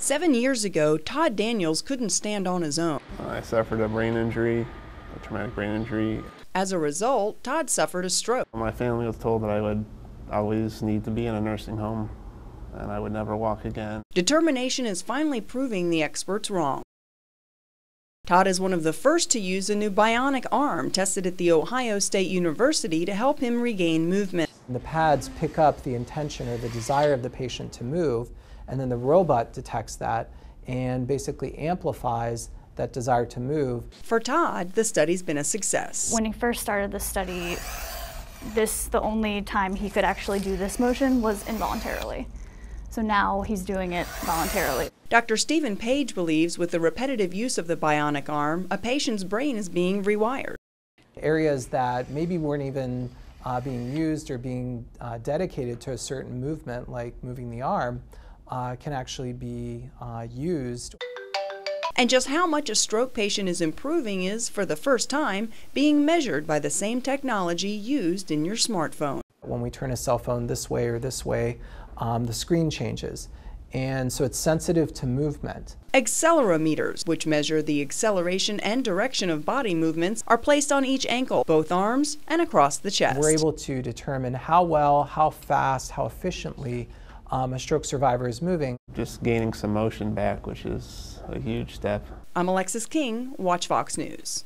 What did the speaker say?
Seven years ago, Todd Daniels couldn't stand on his own. I suffered a brain injury, a traumatic brain injury. As a result, Todd suffered a stroke. My family was told that I would always need to be in a nursing home and I would never walk again. Determination is finally proving the experts wrong. Todd is one of the first to use a new bionic arm tested at The Ohio State University to help him regain movement. The pads pick up the intention or the desire of the patient to move, and then the robot detects that and basically amplifies that desire to move. For Todd, the study's been a success. When he first started the study, this the only time he could actually do this motion was involuntarily. So now he's doing it voluntarily. Dr. Stephen Page believes with the repetitive use of the bionic arm, a patient's brain is being rewired. Areas that maybe weren't even uh, being used or being uh, dedicated to a certain movement, like moving the arm, uh, can actually be uh, used. And just how much a stroke patient is improving is, for the first time, being measured by the same technology used in your smartphone. When we turn a cell phone this way or this way, um, the screen changes. And so it's sensitive to movement. Accelerometers, which measure the acceleration and direction of body movements, are placed on each ankle, both arms, and across the chest. We're able to determine how well, how fast, how efficiently um, a stroke survivor is moving. Just gaining some motion back, which is a huge step. I'm Alexis King, WACH Fox News.